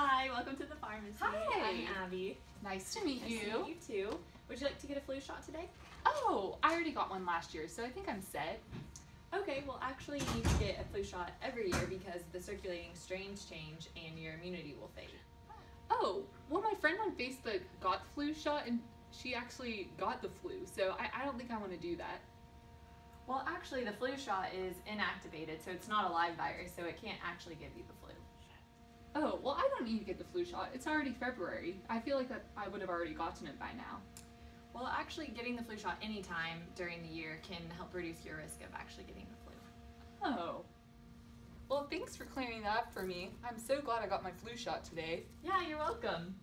Hi, welcome to the pharmacy. Hi. I'm Abby. Nice to meet Nice you. to meet you too. Would you like to get a flu shot today? Oh, I already got one last year, so I think I'm set. Okay, well actually you need to get a flu shot every year because the circulating strains change and your immunity will fade. Oh, well, my friend on Facebook got the flu shot and she actually got the flu, so I, I don't think I want to do that. Well actually the flu shot is inactivated so it's not a live virus so it can't actually give you the flu. Oh, well, I don't need to get the flu shot. It's already February. I feel like that I would have already gotten it by now. Well actually getting the flu shot anytime during the year can help reduce your risk of actually getting the flu. Oh. Well, thanks for clearing that up for me. I'm so glad I got my flu shot today. Yeah, you're welcome.